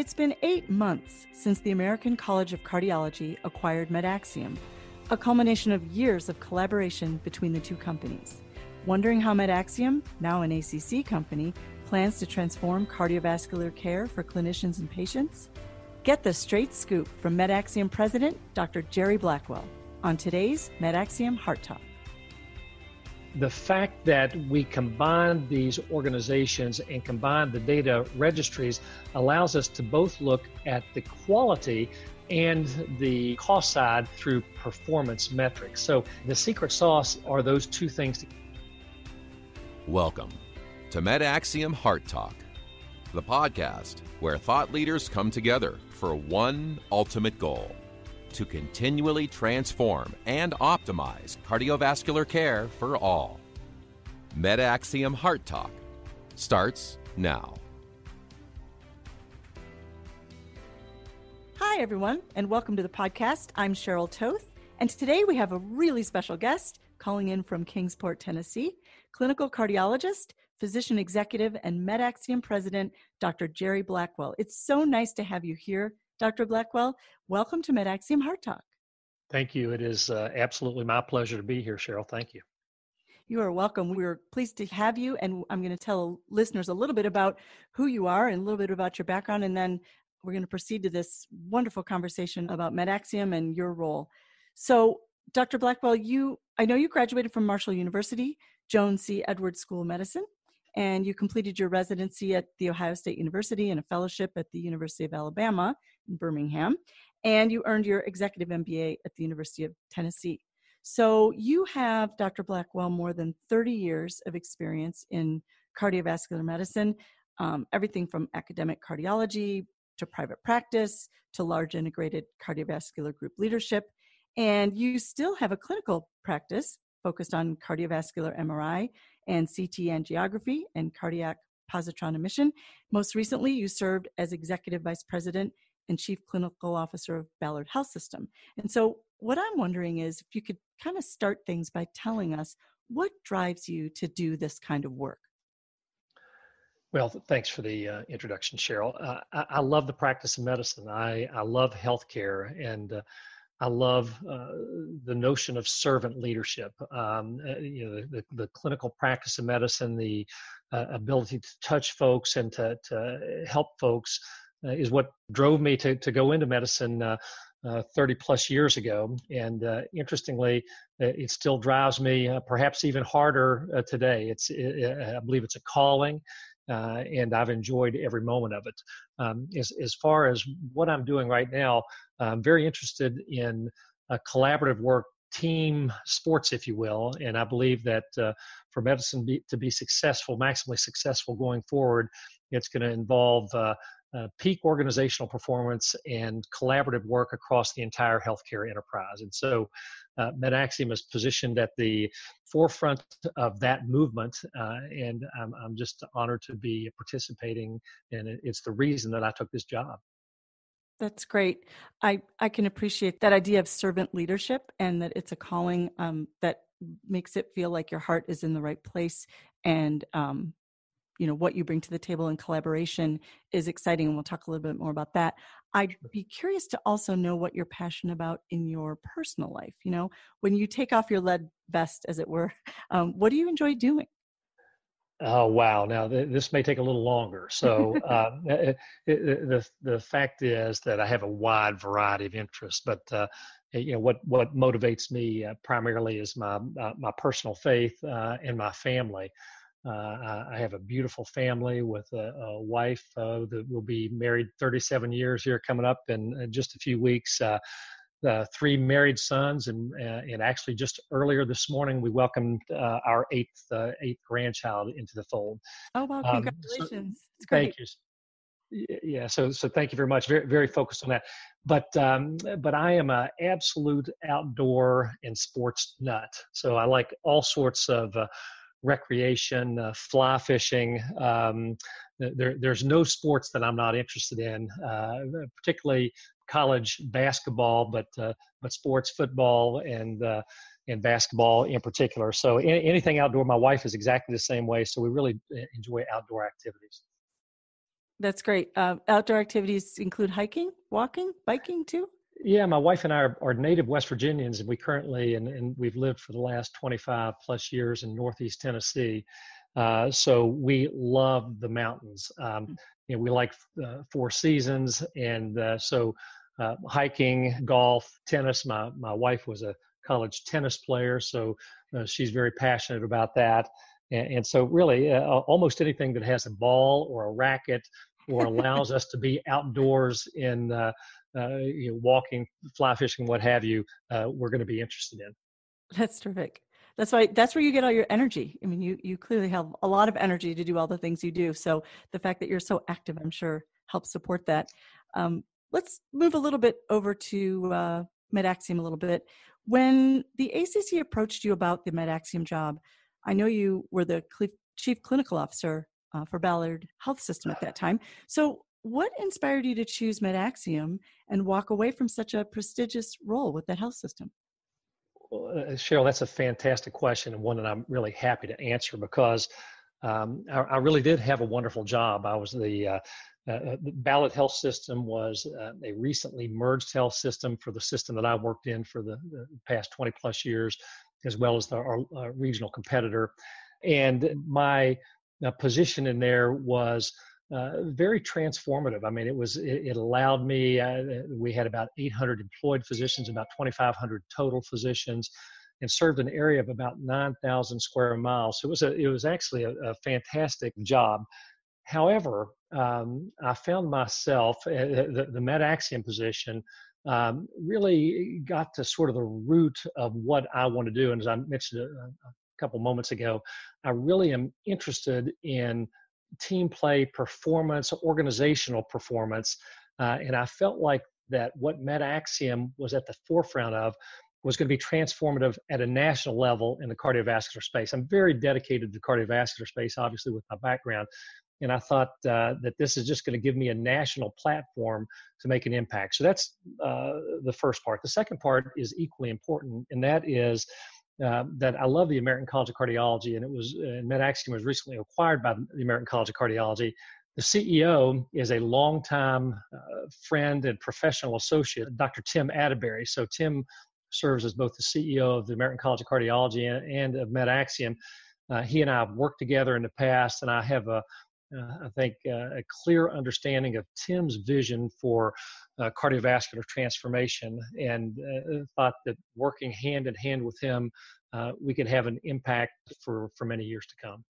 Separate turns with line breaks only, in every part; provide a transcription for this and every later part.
It's been eight months since the American College of Cardiology acquired MedAxiom, a culmination of years of collaboration between the two companies. Wondering how MedAxiom, now an ACC company, plans to transform cardiovascular care for clinicians and patients? Get the straight scoop from MedAxiom President Dr. Jerry Blackwell on today's MedAxiom Heart Talk
the fact that we combine these organizations and combine the data registries allows us to both look at the quality and the cost side through performance metrics. So the secret sauce are those two things.
Welcome to MedAxiom Heart Talk, the podcast where thought leaders come together for one ultimate goal to continually transform and optimize cardiovascular care for all. MedAxiom Heart Talk starts now.
Hi, everyone, and welcome to the podcast. I'm Cheryl Toth, and today we have a really special guest calling in from Kingsport, Tennessee, clinical cardiologist, physician executive, and MedAxiom president, Dr. Jerry Blackwell. It's so nice to have you here Dr. Blackwell, welcome to MedAxiom Heart Talk.
Thank you. It is uh, absolutely my pleasure to be here, Cheryl. Thank you.
You are welcome. We're pleased to have you, and I'm going to tell listeners a little bit about who you are and a little bit about your background, and then we're going to proceed to this wonderful conversation about MedAxiom and your role. So, Dr. Blackwell, you I know you graduated from Marshall University, Joan C. Edwards School of Medicine, and you completed your residency at The Ohio State University and a fellowship at the University of Alabama in Birmingham, and you earned your executive MBA at the University of Tennessee. So you have, Dr. Blackwell, more than 30 years of experience in cardiovascular medicine, um, everything from academic cardiology to private practice to large integrated cardiovascular group leadership. And you still have a clinical practice focused on cardiovascular MRI and CT angiography and cardiac positron emission. Most recently, you served as executive vice president and chief clinical officer of Ballad Health System. And so, what I'm wondering is if you could kind of start things by telling us what drives you to do this kind of work.
Well, thanks for the uh, introduction, Cheryl. Uh, I, I, love the practice of medicine. I, I love healthcare, and uh, I love uh, the notion of servant leadership. Um, uh, you know, the, the, clinical practice of medicine, the uh, ability to touch folks and to, to help folks uh, is what drove me to, to go into medicine uh, uh, 30 plus years ago. And interestingly, it still drives me perhaps even harder today. It's, it, I believe it's a calling. Uh, and I've enjoyed every moment of it. Um, as, as far as what I'm doing right now, I'm very interested in collaborative work, team sports, if you will, and I believe that uh, for medicine be, to be successful, maximally successful going forward, it's going to involve uh, uh, peak organizational performance and collaborative work across the entire healthcare enterprise. And so uh, MedAxiom is positioned at the forefront of that movement, uh, and I'm, I'm just honored to be participating, and it's the reason that I took this job.
That's great. I, I can appreciate that idea of servant leadership and that it's a calling um, that makes it feel like your heart is in the right place and um, you know what you bring to the table in collaboration is exciting and we'll talk a little bit more about that i'd be curious to also know what you're passionate about in your personal life you know when you take off your lead vest as it were um, what do you enjoy doing
Oh wow! Now th- this may take a little longer. So uh, it, it, the the fact is that I have a wide variety of interests, but uh, you know what what motivates me uh, primarily is my uh, my personal faith uh, and my family. Uh, I have a beautiful family with a, a wife uh, that will be married 37 years here coming up in, in just a few weeks. Uh, three married sons, and uh, and actually just earlier this morning we welcomed uh, our eighth uh, eighth grandchild into the fold.
Oh wow! Congratulations!
Um, so thank you yeah so so thank you very much very very focused on that but um but i am a absolute outdoor and sports nut so i like all sorts of uh, recreation, uh, fly fishing. Um, there, there's no sports that I'm not interested in, uh, particularly college basketball, but uh, but sports, football, and uh, and basketball in particular. So anything outdoor. My wife is exactly the same way. So we really uh, enjoy outdoor activities.
That's great. Uh, outdoor activities include hiking, walking, biking too?
Yeah, my wife and I are, are native West Virginians, and we currently, and, and, we've lived for the last 25 plus years in Northeast Tennessee. Uh, so we love the mountains. Um, hmm. you know, we like uh, four seasons, and uh, so uh, hiking, golf, tennis. My my wife was a college tennis player, so uh, she's very passionate about that. And, and so, really, uh, almost anything that has a ball or a racket or allows us to be outdoors in uh, uh, you know, walking, fly fishing, what have you, uh, we're going to be interested in.
That's terrific. That's why that's where you get all your energy. I mean, you you clearly have a lot of energy to do all the things you do. So the fact that you're so active, I'm sure, helps support that. Um, let's move a little bit over to uh, MedAxiom a little bit. When the ACC approached you about the MedAxiom job, I know you were the chief clinical officer uh, for Ballad Health System at that time. So, what inspired you to choose MedAxiom and walk away from such a prestigious role with that health system?
Well, uh, Cheryl, that's a fantastic question and one that I'm really happy to answer because um, I, I, really did have a wonderful job. I was the uh, uh, uh, the Ballad Health System was uh, a recently merged health system for the system that I worked in for the, the past 20 plus years, as well as the, our uh, regional competitor. And my uh, position in there was uh, very transformative. I mean, it was it, it allowed me. we had about 800 employed physicians, about 2,500 total physicians, and served an area of about 9,000 square miles. So it was a it was actually a, a fantastic job. However, um, I found myself uh, the, the MedAxiom position um, really got to sort of the root of what I want to do. And as I mentioned a, a couple moments ago, I really am interested in team play, performance, organizational performance. Uh, and I felt like that what MedAxiom was at the forefront of was going to be transformative at a national level in the cardiovascular space. I'm very dedicated to the cardiovascular space, obviously, with my background and I thought uh, that this is just going to give me a national platform to make an impact. So that's uh, the first part. The second part is equally important, and that is uh, that I love the American College of Cardiology, and it was uh, MedAxiom was recently acquired by the American College of Cardiology. The CEO is a longtime uh, friend and professional associate, Dr. Tim Attebery. So Tim serves as both the CEO of the American College of Cardiology and, and of MedAxiom. Uh, he and I have worked together in the past, and I have a I think, uh, a clear understanding of Tim's vision for uh, cardiovascular transformation and uh, thought that working hand in hand with him, uh, we could have an impact for, for many years to come.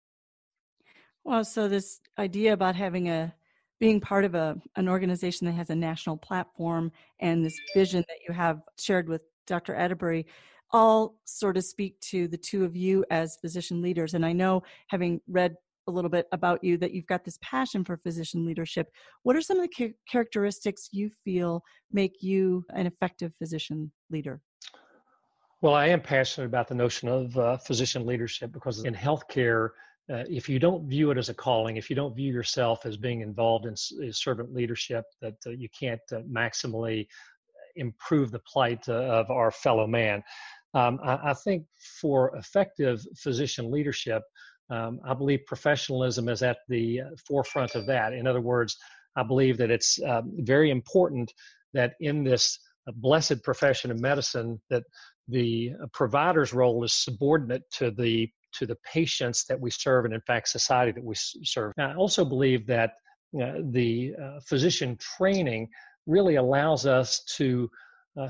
Well, so this idea about having a being part of a an organization that has a national platform and this vision that you have shared with Dr. Attebery all sort of speak to the two of you as physician leaders. And I know, having read a little bit about you that you've got this passion for physician leadership. What are some of the characteristics you feel make you an effective physician leader?
Well, I am passionate about the notion of uh, physician leadership because in healthcare, uh, if you don't view it as a calling, if you don't view yourself as being involved in, in servant leadership, that uh, you can't uh, maximally improve the plight uh, of our fellow man. Um, I, I, think for effective physician leadership, um, I believe professionalism is at the uh, forefront of that. In other words, I believe that it's uh, very important that in this uh, blessed profession of medicine that the uh, provider's role is subordinate to the to the patients that we serve and in fact society that we serve. Now, I also believe that the uh, physician training really allows us to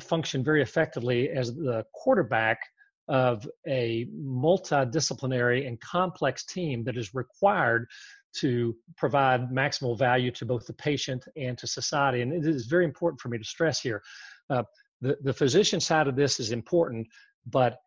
function very effectively as the quarterback of a multidisciplinary and complex team that is required to provide maximal value to both the patient and to society. And it is very important for me to stress here. Uh, the, the physician side of this is important, but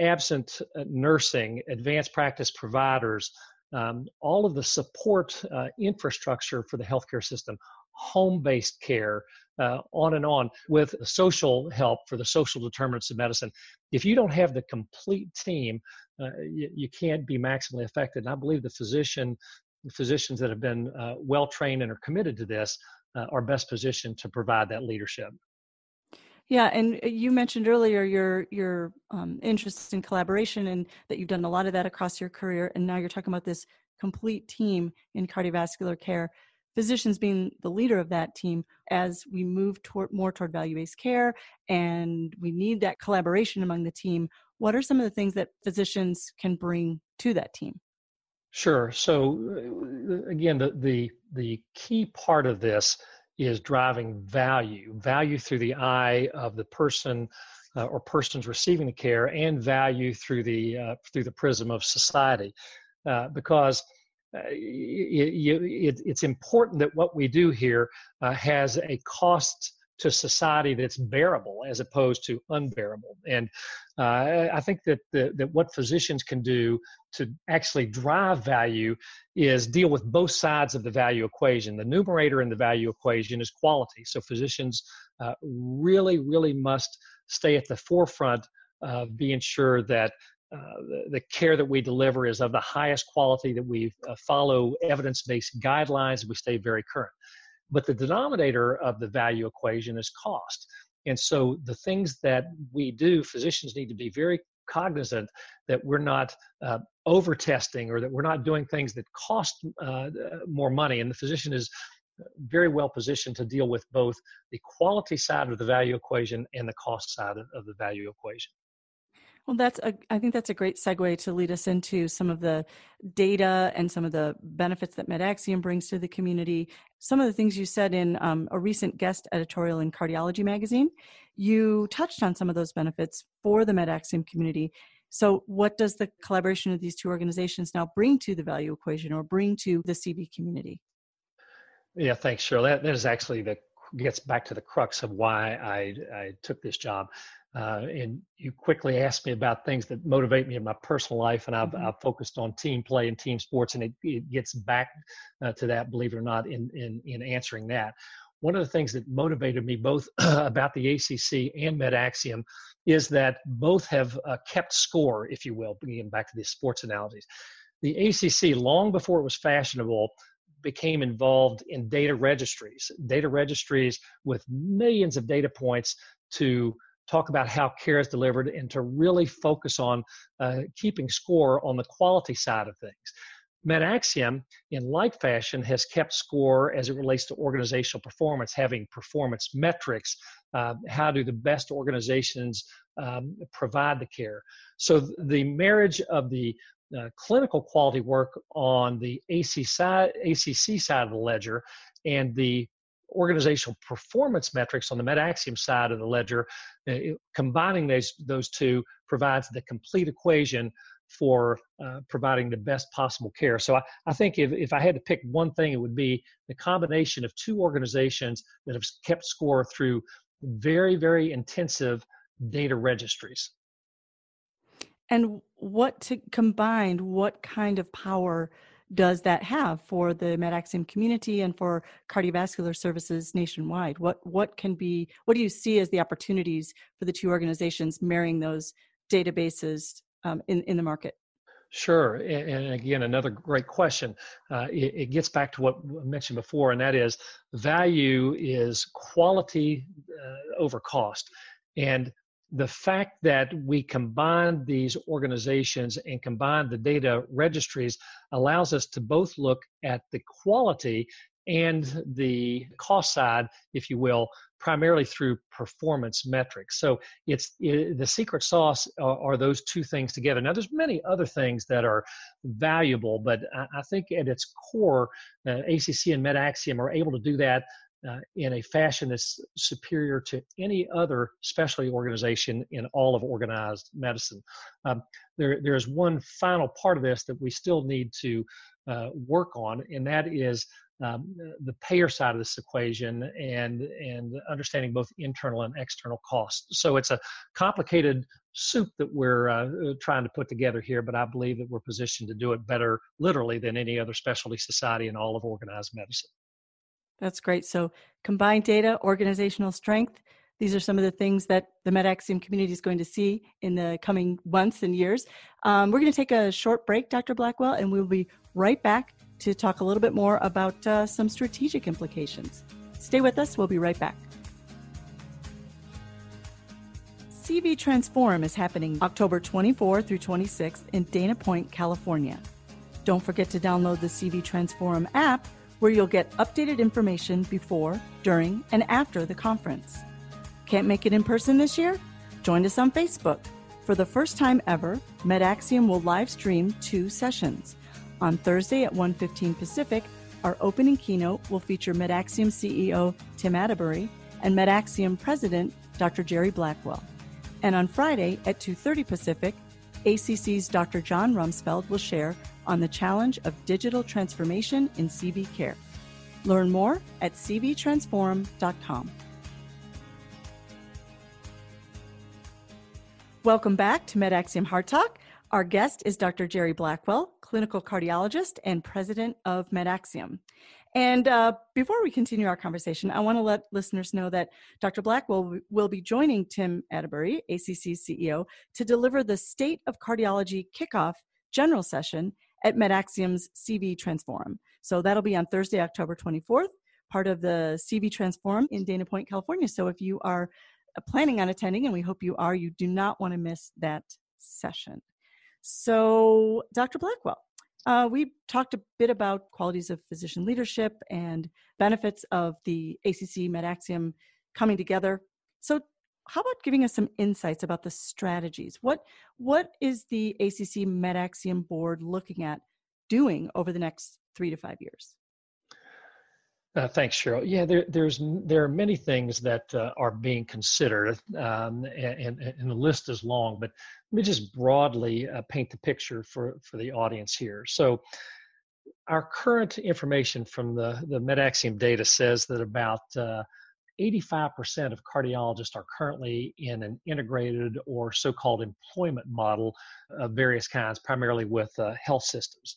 absent uh, nursing, advanced practice providers, um, all of the support uh, infrastructure for the healthcare system, home based care, uh, on and on with social help for the social determinants of medicine. If you don't have the complete team, uh, you, you, can't be maximally effective. And I believe the physician, physicians that have been uh, well trained and are committed to this uh, are best positioned to provide that leadership.
Yeah, and uh, you mentioned earlier your your um, interest in collaboration and that you've done a lot of that across your career, and now you're talking about this complete team in cardiovascular care physicians being the leader of that team as we move toward more toward value-based care and we need that collaboration among the team what are some of the things that physicians can bring to that team?
Sure. So uh, again the the, the key part of this is driving value value through the eye of the person uh, or persons receiving the care and value through the uh, through the prism of society. Uh, because uh, it, it's important that what we do here uh, has a cost to society that's bearable as opposed to unbearable. And uh, I think that the, that what physicians can do to actually drive value is deal with both sides of the value equation. The numerator in the value equation is quality. So physicians uh, really, really must stay at the forefront of being sure that the, the, care that we deliver is of the highest quality, that we uh, follow evidence based guidelines, we stay very current. But the denominator of the value equation is cost. And so the things that we do, physicians need to be very cognizant that we're not uh, over testing or that we're not doing things that cost uh, more money. And the physician is very well positioned to deal with both the quality side of the value equation and the cost side of the value equation.
Well, that's a, I think that's a great segue to lead us into some of the data and some of the benefits that MedAxiom brings to the community. Some of the things you said in um, a recent guest editorial in Cardiology Magazine, you touched on some of those benefits for the MedAxiom community. So, what does the collaboration of these two organizations now bring to the value equation or bring to the CV community?
Yeah, thanks, Cheryl. That, that is actually the gets back to the crux of why I, I took this job. Uh, and you quickly asked me about things that motivate me in my personal life, and I've, mm-hmm. I've focused on team play and team sports, and it, it gets back uh, to that, believe it or not, in, in, in answering that. One of the things that motivated me both about the ACC and MedAxiom is that both have uh, kept score, if you will, bringing back to these sports analogies. The ACC, long before it was fashionable, became involved in data registries, data registries with millions of data points to talk about how care is delivered and to really focus on uh, keeping score on the quality side of things. MedAxiom, in like fashion, has kept score as it relates to organizational performance, having performance metrics. Uh, how do the best organizations um, provide the care? So the marriage of the uh, clinical quality work on the AC side, ACC side of the ledger and the organizational performance metrics on the MedAxiom side of the ledger, uh, combining those, those two provides the complete equation for uh, providing the best possible care. So I, I think if, if I had to pick one thing, it would be the combination of two organizations that have kept score through very, very intensive data registries.
And what to combined, what kind of power does that have for the MedAxiom community and for cardiovascular services nationwide? What what can be what do you see as the opportunities for the two organizations marrying those databases um, in in the market?
Sure, and again, another great question. Uh, it, it, gets back to what I mentioned before, and that is value is quality uh, over cost. And the fact that we combine these organizations and combine the data registries allows us to both look at the quality and the cost side, if you will, primarily through performance metrics. So it's it, the secret sauce are, are, those two things together. Now, there's many other things that are valuable, but I, I think at its core, uh, ACC and MedAxiom are able to do that uh, in a fashion that's superior to any other specialty organization in all of organized medicine. Um, there, there is one final part of this that we still need to uh, work on, and that is um, the payer side of this equation and and understanding both internal and external costs. So it's a complicated soup that we're uh, trying to put together here, but I believe that we're positioned to do it better, literally, than any other specialty society in all of organized medicine.
That's great. So combined data, organizational strength. These are some of the things that the MedAxiom community is going to see in the coming months and years. Um, we're going to take a short break, Dr. Blackwell, and we'll be right back to talk a little bit more about uh, some strategic implications. Stay with us. We'll be right back. CV Transform is happening October 24 through 26th in Dana Point, California. Don't forget to download the CV Transform app where you'll get updated information before, during, and after the conference. Can't make it in person this year? Join us on Facebook. For the first time ever, MedAxiom will live stream two sessions. On Thursday at 1:15 Pacific, our opening keynote will feature MedAxiom CEO Tim Attebery and MedAxiom President Dr. Jerry Blackwell. And on Friday at 2:30 Pacific, ACC's Dr. John Rumsfeld will share on the challenge of digital transformation in CV care. Learn more at cvtransform.com. Welcome back to MedAxiom Heart Talk. Our guest is Dr. Jerry Blackwell, clinical cardiologist and president of MedAxiom. And uh, before we continue our conversation, I want to let listeners know that Dr. Blackwell will be joining Tim Attebery, ACC's CEO, to deliver the State of Cardiology kickoff general session at MedAxiom's CV Transform. So that'll be on Thursday, October 24th, part of the CV Transform in Dana Point, California. So if you are uh, planning on attending, and we hope you are, you do not want to miss that session. So, Dr. Blackwell, uh, we talked a bit about qualities of physician leadership and benefits of the ACC MedAxiom coming together. So, how about giving us some insights about the strategies? What what is the ACC MedAxiom board looking at doing over the next three to five years?
Uh, thanks, Cheryl. Yeah, there, there's there are many things that uh, are being considered, um, and, and, the list is long. But let me just broadly uh, paint the picture for for the audience here. So, our current information from the the MedAxiom data says that about 85% uh, of cardiologists are currently in an integrated or so-called employment model of various kinds, primarily with uh, health systems.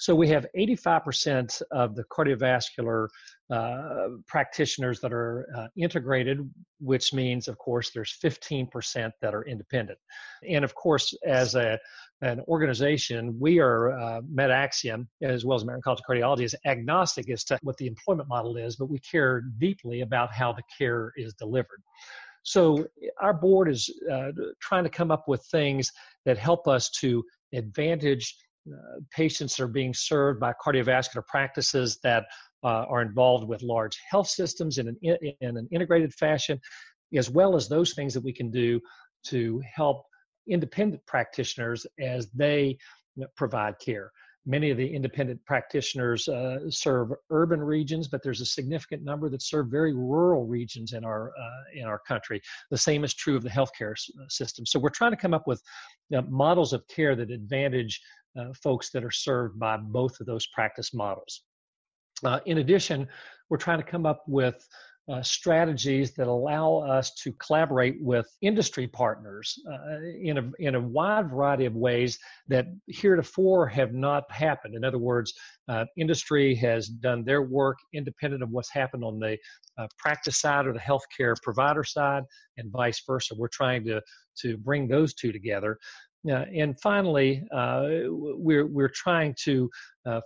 So we have 85% of the cardiovascular uh, practitioners that are uh, integrated, which means, of course, there's 15% that are independent. And of course, as a an organization, we are uh, MedAxiom, as well as American College of Cardiology, is agnostic as to what the employment model is, but we care deeply about how the care is delivered. So our board is uh, trying to come up with things that help us to advantage uh, patients that are being served by cardiovascular practices that uh, are involved with large health systems in an, in an integrated fashion, as well as those things that we can do to help independent practitioners as they provide care. Many of the independent practitioners uh, serve urban regions, but there's a significant number that serve very rural regions in our uh, in our country. The same is true of the healthcare system. So we're trying to come up with models of care that advantage uh, folks that are served by both of those practice models. Uh, in addition, we're trying to come up with uh, strategies that allow us to collaborate with industry partners uh, in, a, in a wide variety of ways that heretofore have not happened. In other words, uh, industry has done their work independent of what's happened on the uh, practice side or the healthcare provider side, and vice versa. We're trying to, to bring those two together. Uh, and finally, uh, we're, we're trying to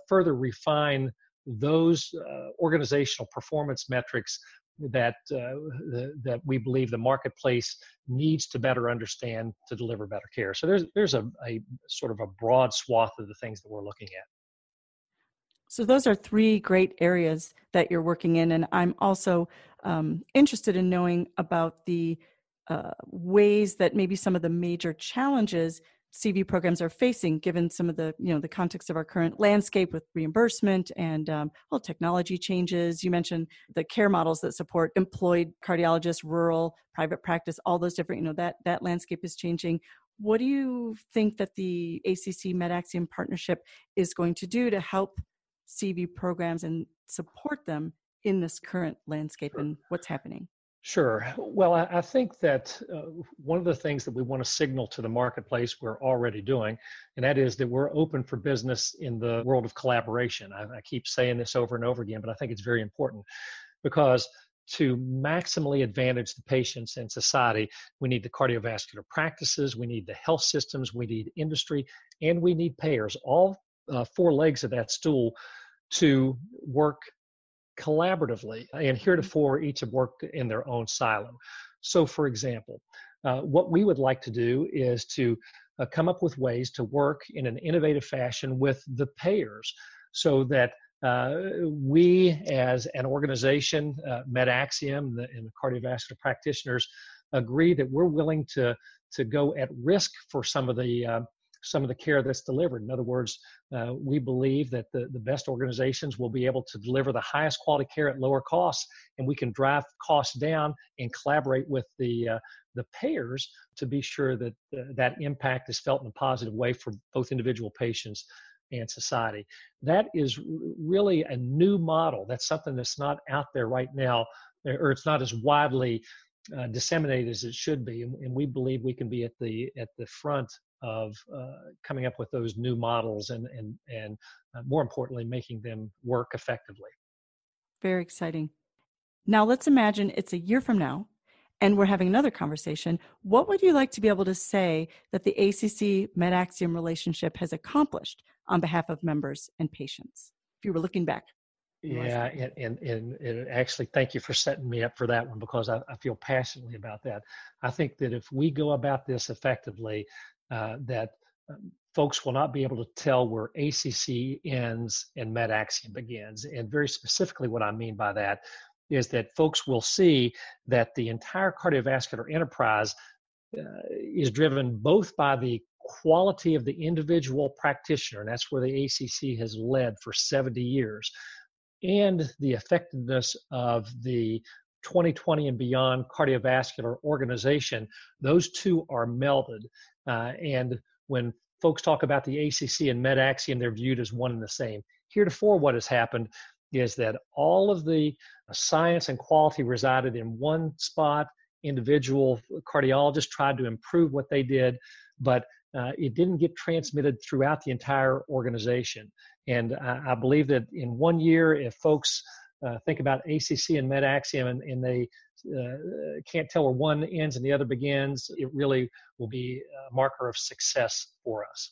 further refine those uh, organizational performance metrics that uh, the, that we believe the marketplace needs to better understand to deliver better care. So there's there's a, a sort of a broad swath of the things that we're looking at.
So those are three great areas that you're working in, and I'm also um, interested in knowing about the uh, ways that maybe some of the major challenges CV programs are facing, given some of the you know the context of our current landscape with reimbursement and um, well technology changes. You mentioned the care models that support employed cardiologists, rural, private practice, all those different you know that that landscape is changing. What do you think that the ACC MedAxiom partnership is going to do to help CV programs and support them in this current landscape and what's happening?
Sure. Well, I, I think that uh, one of the things that we want to signal to the marketplace we're already doing, and that is that we're open for business in the world of collaboration. I, I keep saying this over and over again, but I think it's very important because to maximally advantage the patients and society, we need the cardiovascular practices, we need the health systems, we need industry, and we need payers. All uh, four legs of that stool to work collaboratively, and heretofore each have worked in their own silo. So, for example, uh, what we would like to do is to uh, come up with ways to work in an innovative fashion with the payers so that uh, we as an organization, uh, MedAxiom the, and the cardiovascular practitioners, agree that we're willing to to go at risk for some of the uh, some of the care that's delivered. In other words, uh, we believe that the, the best organizations will be able to deliver the highest quality care at lower costs, and we can drive costs down and collaborate with the uh, the payers to be sure that uh, that impact is felt in a positive way for both individual patients and society. That is really a new model. That's something that's not out there right now, or it's not as widely uh, disseminated as it should be. And, and, we believe we can be at the at the front of uh, coming up with those new models and and and uh, more importantly, making them work effectively.
Very exciting. Now let's imagine it's a year from now and we're having another conversation, what would you like to be able to say that the ACC MedAxiom relationship has accomplished on behalf of members and patients? If you were looking back.
Yeah, and, and, and, and, actually, thank you for setting me up for that one because I, I, feel passionately about that. I think that if we go about this effectively, uh, that um, folks will not be able to tell where ACC ends and MedAxiom begins. And very specifically, what I mean by that is that folks will see that the entire cardiovascular enterprise uh, is driven both by the quality of the individual practitioner, and that's where the ACC has led for 70 years, and the effectiveness of the 2020 and beyond cardiovascular organization. Those two are melded. Uh, and when folks talk about the ACC and MedAxiom, they're viewed as one and the same. Heretofore, what has happened is that all of the science and quality resided in one spot. Individual cardiologists tried to improve what they did, but uh, it didn't get transmitted throughout the entire organization. And I, I believe that in one year, if folks uh, think about ACC and MedAxiom and, and they uh, can't tell where one ends and the other begins, it really will be a marker of success for us.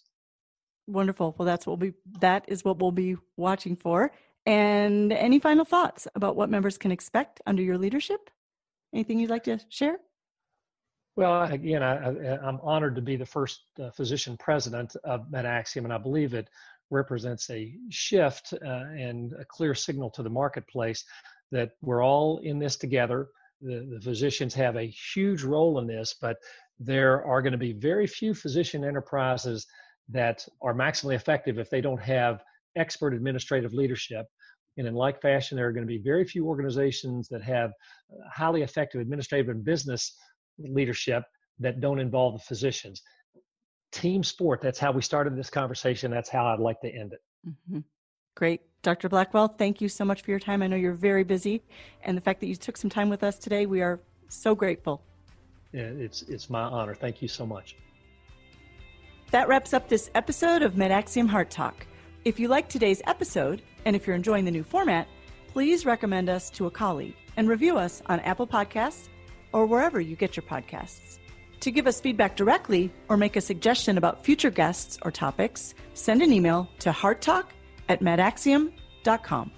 Wonderful. Well, that's what we that is what we'll be watching for. And any final thoughts about what members can expect under your leadership? Anything you'd like to share?
Well, again, I, am honored to be the first uh, physician president of MedAxiom, and I believe it represents a shift uh, and a clear signal to the marketplace that we're all in this together. The, the physicians have a huge role in this, but there are going to be very few physician enterprises that are maximally effective if they don't have expert administrative leadership. And in like fashion, there are going to be very few organizations that have uh, highly effective administrative and business leadership that don't involve the physicians. Team sport, that's how we started this conversation. That's how I'd like to end it.
Mm-hmm. Great. Dr. Blackwell, thank you so much for your time. I know you're very busy, and the fact that you took some time with us today, we are so grateful.
Yeah, it's, it's my honor. Thank you so much.
That wraps up this episode of MedAxiom Heart Talk. If you like today's episode, and if you're enjoying the new format, please recommend us to a colleague and review us on Apple Podcasts or wherever you get your podcasts. To give us feedback directly or make a suggestion about future guests or topics, send an email to hearttalk at medaxiom.com.